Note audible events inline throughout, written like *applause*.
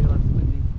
They left with me.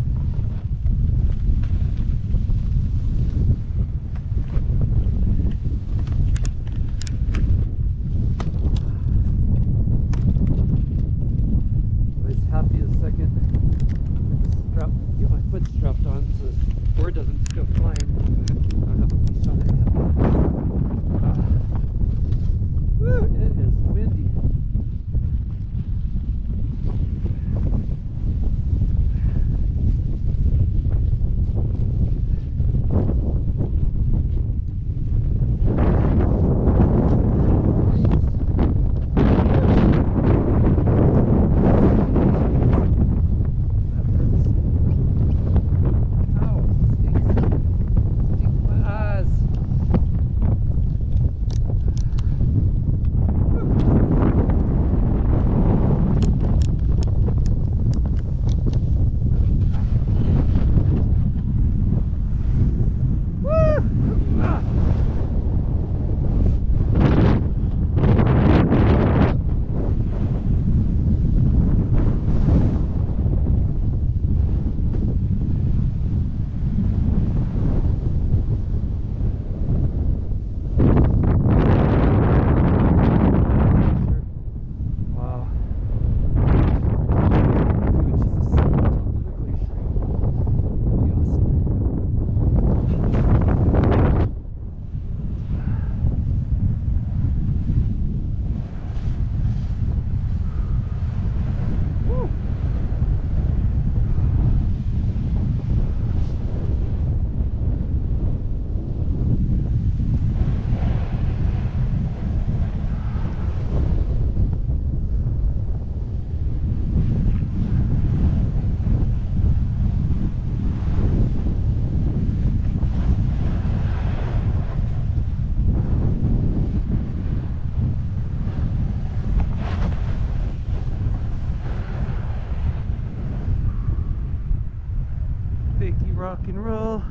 rock and roll.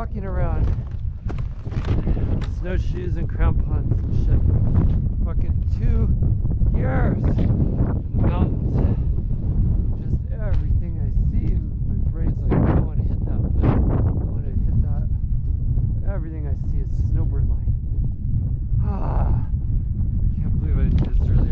walking around. Snowshoes and crampons and shit. Fucking two years in the mountains. Just everything I see, my brain's like, I want to hit that lift. I want to hit that. Everything I see is snowbird line. Ah, *sighs* I can't believe I did this earlier.